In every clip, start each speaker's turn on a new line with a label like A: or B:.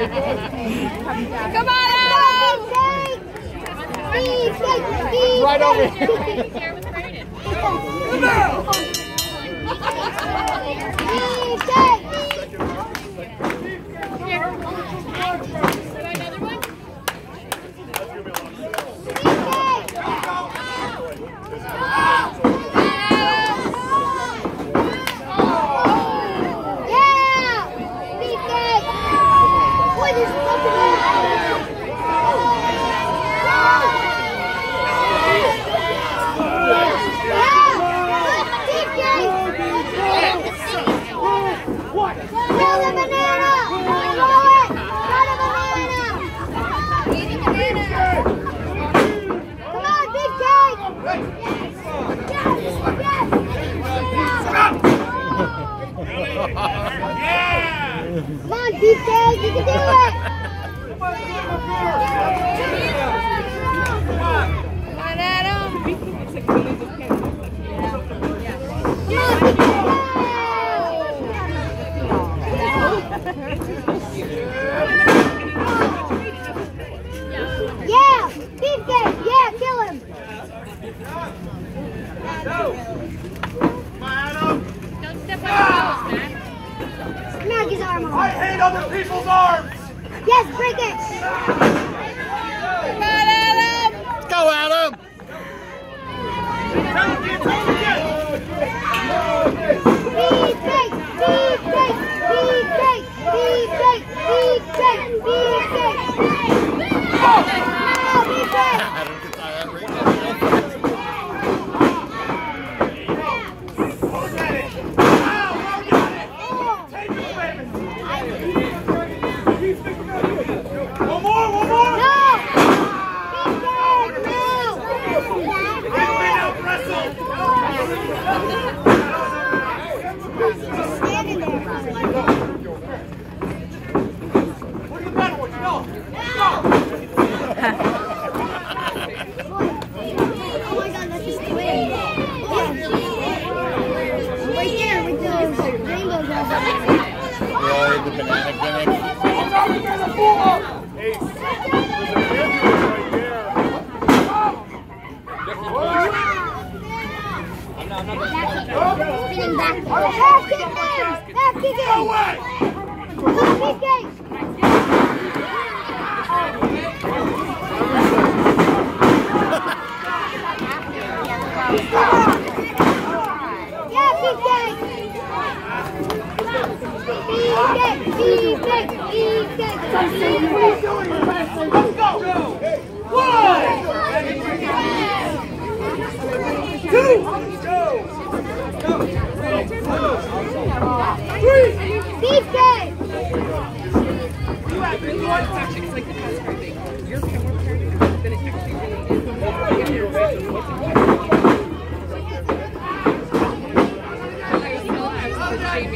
A: Come on, Adam!
B: Right over
C: Come on, BK, you can do it!
A: Come on, Adam!
C: Yeah! BK, yeah, kill him!
A: Don't step on your toes, man.
C: Smack his arm
D: I
C: off.
D: hate other people's arms!
C: Yes, break it!
A: Come on, Adam!
B: Let's go, Adam!
C: BK, BK, BK, BK, BK, BK! Oh, BK!
B: Adam gets out of that
C: Him! Go! BK!
D: Go!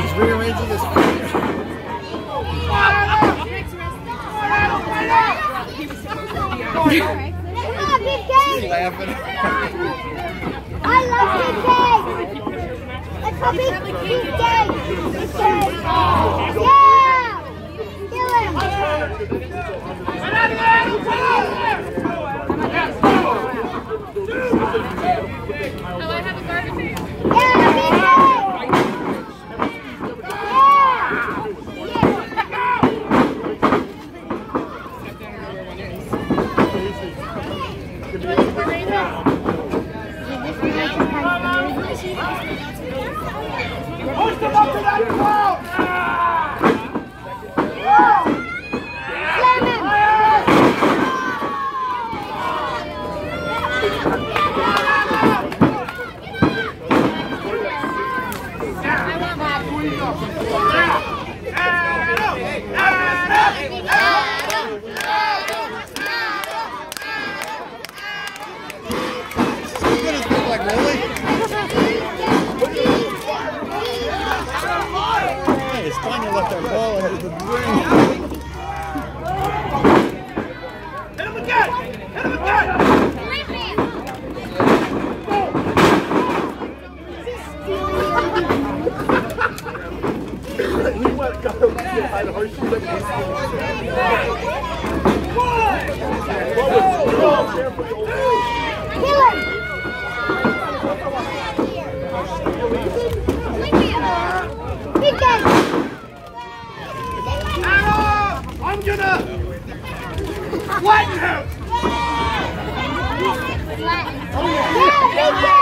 B: he's rearranging his laughing.
C: I love BK! Let's go BK! BK! Yeah! Kill him!
B: Hey, it's Tanya left that ball under the ring.
D: Hit him again! Hit him again!
C: Kill him! Kick him!
D: Adam! I'm gonna flatten him!
C: Yeah! Yeah,